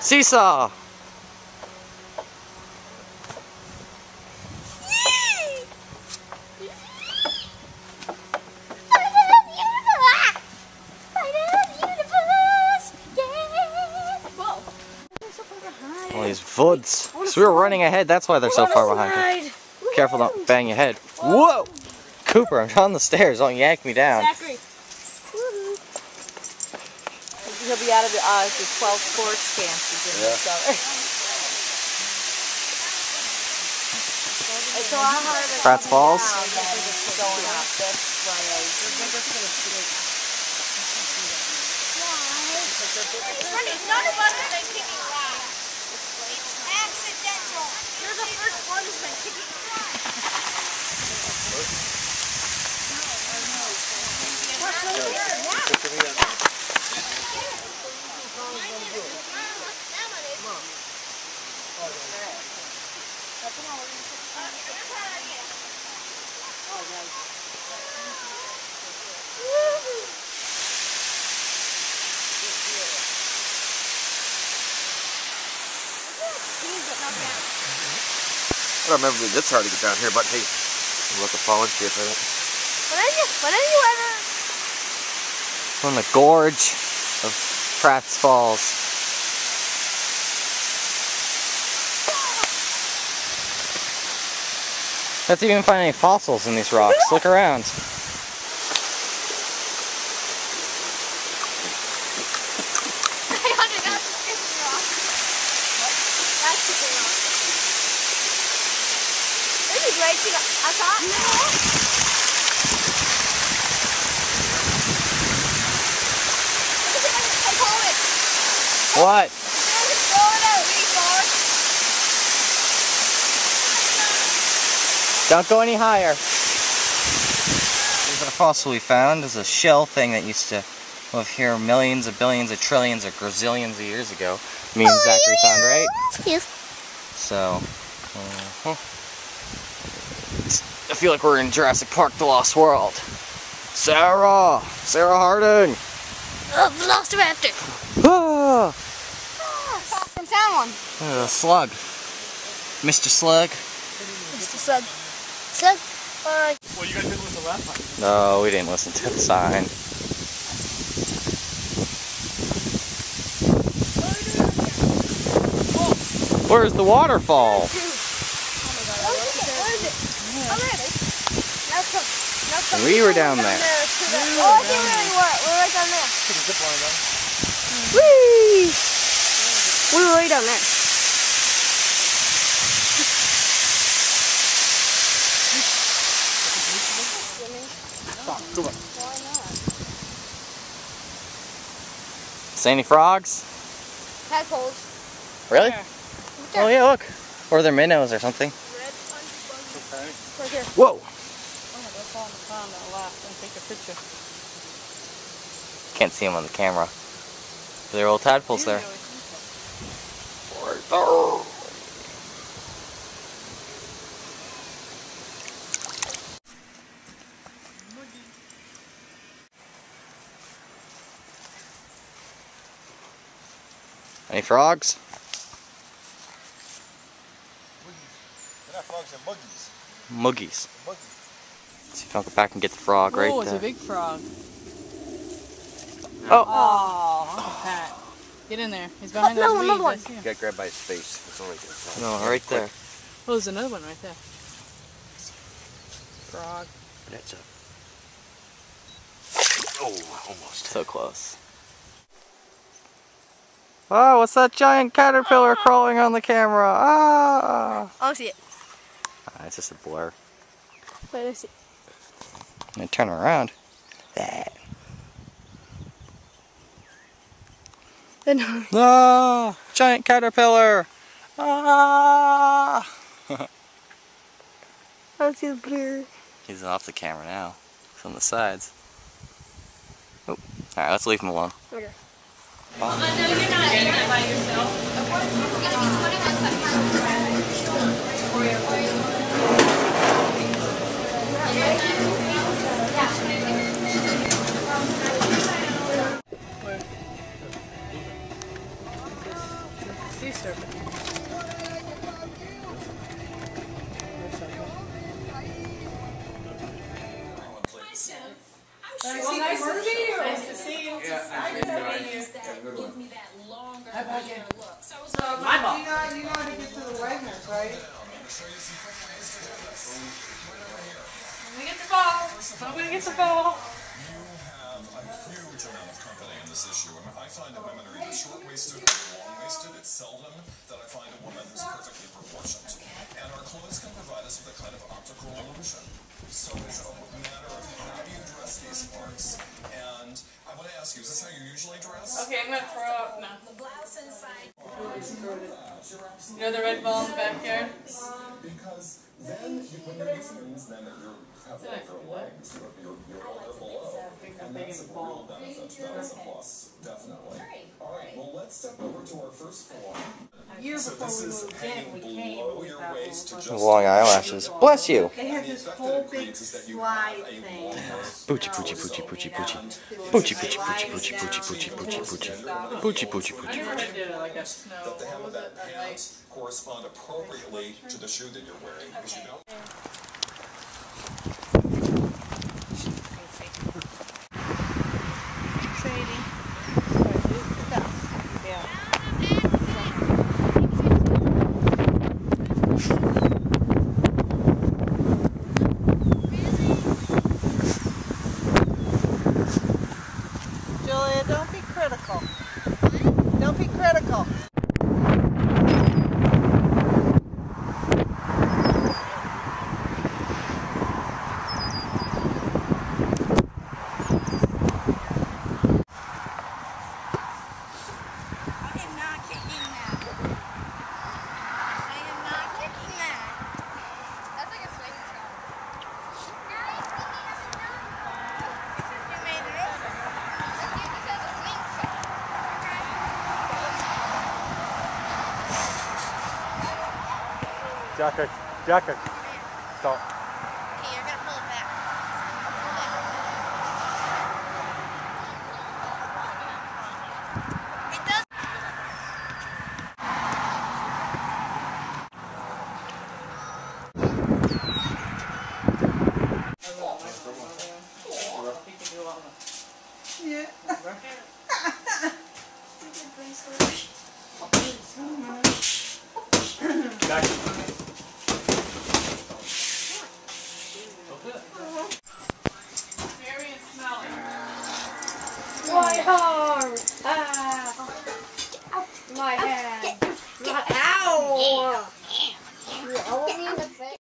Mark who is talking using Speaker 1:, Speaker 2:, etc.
Speaker 1: Seesaw. All these VUDs. So we were running ahead, that's why they're so far behind. Careful, don't bang your head. Whoa! Cooper, I'm on the stairs, don't yank me down.
Speaker 2: Zachary. He'll be out of the, uh, the 12 sports camps. He's in
Speaker 3: Yeah.
Speaker 2: this summer. It's a
Speaker 1: Pratt's Falls?
Speaker 2: down than going up this way.
Speaker 4: None of us have been kicking rocks. It's accidental. You're the first one who's been kicking rocks.
Speaker 3: I don't remember being this hard to get down here, but hey, I'm looking forward to it.
Speaker 4: When have you, when have you ever
Speaker 1: From the gorge of Pratt's Falls. Let's even find any fossils in these rocks. Look around.
Speaker 4: I hunted out the kicking rock. That's kicking rock. This is right to I thought. Look at this, I call it.
Speaker 1: What?
Speaker 4: Just throw it out, retard.
Speaker 1: Don't go any higher. Here's a fossil we found. This is a shell thing that used to live here millions of billions of trillions of gazillions of years ago. Me and Zachary found, right?
Speaker 4: Yes.
Speaker 1: So, uh-huh. I feel like we're in Jurassic Park: The Lost World. Sarah, Sarah Harding.
Speaker 4: Oh, Velociraptor.
Speaker 1: Ah,
Speaker 4: From found one.
Speaker 1: a slug. Mr. Slug.
Speaker 4: Mr. Slug. Slug. Bye.
Speaker 5: Well, you guys didn't listen last time.
Speaker 1: No, we didn't listen to the sign. Where's the waterfall?
Speaker 4: Where is it? Where is it? Oh, there it is. Now come. Now.
Speaker 1: We were down there.
Speaker 4: to the- Oh, I think where we were. We're right down there.
Speaker 5: Put a zip line down.
Speaker 4: Whee! We were right down there.
Speaker 5: Stop. Go on.
Speaker 1: See any frogs?
Speaker 4: Tadpoles.
Speaker 1: Really? Oh yeah, look. Or they're minnows or something.
Speaker 5: Okay.
Speaker 4: Right here.
Speaker 1: Whoa!
Speaker 2: I'm gonna go fall on the pond on the left and take a picture.
Speaker 1: Can't see them on the camera. They're old tadpoles there. Any frogs?
Speaker 3: They're not frogs, they're buggies.
Speaker 1: Muggies.
Speaker 3: Buggies.
Speaker 1: See if I'll go back and get the frog right there.
Speaker 2: oh, it's
Speaker 1: there.
Speaker 2: a big frog.
Speaker 1: Oh!
Speaker 2: Oh, Pat. Get in there. He's behind
Speaker 4: Oh, no,
Speaker 2: those
Speaker 4: another
Speaker 2: weeds.
Speaker 4: one.
Speaker 2: I.
Speaker 3: Got grabbed by his face. That's all I can
Speaker 1: No, right there.
Speaker 2: Oh, there's another one right there. Frog.
Speaker 3: That's a. Oh, almost.
Speaker 1: So close. Oh, what's that giant caterpillar crawling on the camera? Ah!
Speaker 4: Oh, I see it.
Speaker 1: Ah, It's just a blur.
Speaker 4: Wait, I see it.
Speaker 1: And then turn around. That.
Speaker 4: No.
Speaker 1: Ah! Giant caterpillar! Ah!
Speaker 4: I don't see the blur.
Speaker 1: He's off the camera now. He's on the sides. Oh. Alright, let's leave him alone.
Speaker 4: Okay.
Speaker 2: Baby
Speaker 6: Well, nice to see you.
Speaker 2: Nice to see you.
Speaker 6: Give me that longer hair look. So, so
Speaker 2: My
Speaker 6: you
Speaker 2: ball.
Speaker 6: know, you know how to get to the Wagners, right?
Speaker 2: We get the ball. Nobody gets the ball.
Speaker 7: have a huge amount of company in this issue. And I find that women are either short-waisted or long-waisted. It's seldom that I find a woman who's perfectly proportioned. Want you, is this how you usually dress?
Speaker 2: Okay, I'm gonna throw up now.
Speaker 6: the blouse inside.
Speaker 2: You know the red ball in the backyard?
Speaker 7: Because then, you, when you're using these, then you have longer legs. You're, you're, you're a little below. And that's a real benefit. That is a plus, definitely. All right, well, let's step over to our first floor.
Speaker 6: Year
Speaker 7: So
Speaker 6: before
Speaker 7: this
Speaker 6: we moved in, we came with
Speaker 7: your waist to just
Speaker 1: Long eyelashes. Bless you.
Speaker 6: They have
Speaker 7: And the
Speaker 6: this
Speaker 7: effect that
Speaker 6: whole
Speaker 7: it
Speaker 6: big
Speaker 7: creates is that you
Speaker 6: slide
Speaker 7: have
Speaker 6: thing.
Speaker 1: Poochie, poochie, poochie, poochie, poochie. Poochie, poochie, poochie, poochie, poochie, poochie, poochie, poochie. Poochie, poochie, poochie, poochie.
Speaker 2: did it like a snow.
Speaker 7: that the hem of that
Speaker 2: it? That light?
Speaker 7: pant correspond appropriately to the shoe that you're wearing because you don't
Speaker 6: Julia, don't be critical. Don't be critical.
Speaker 4: I am not kicking that. I am not kicking that. That's like a swing shot. You made it over. That's you because of swing shot.
Speaker 5: Jacket, jacket. Stop.